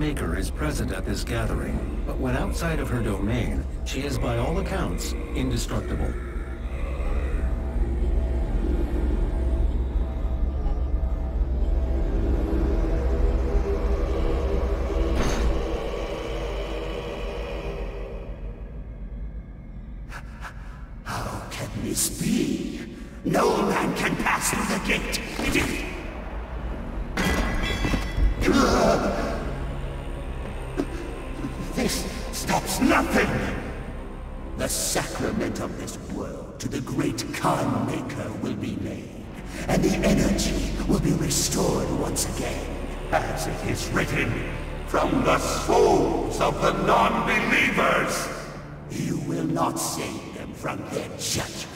Maker is present at this gathering, but when outside of her domain, she is by all accounts indestructible. How can this be? No man can pass through the gate. It is... stops nothing! The sacrament of this world to the great Khan Maker will be made, and the energy will be restored once again. As it is written, from the souls of the non-believers! You will not save them from their judgment.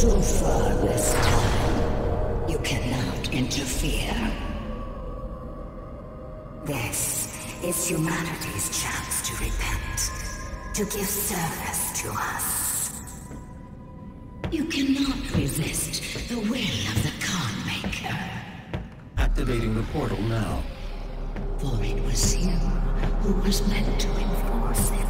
Too far this time. You cannot interfere. This is humanity's chance to repent, to give service to us. You cannot resist the will of the Khan Maker, Activating the portal now. for it was you who was meant to enforce it.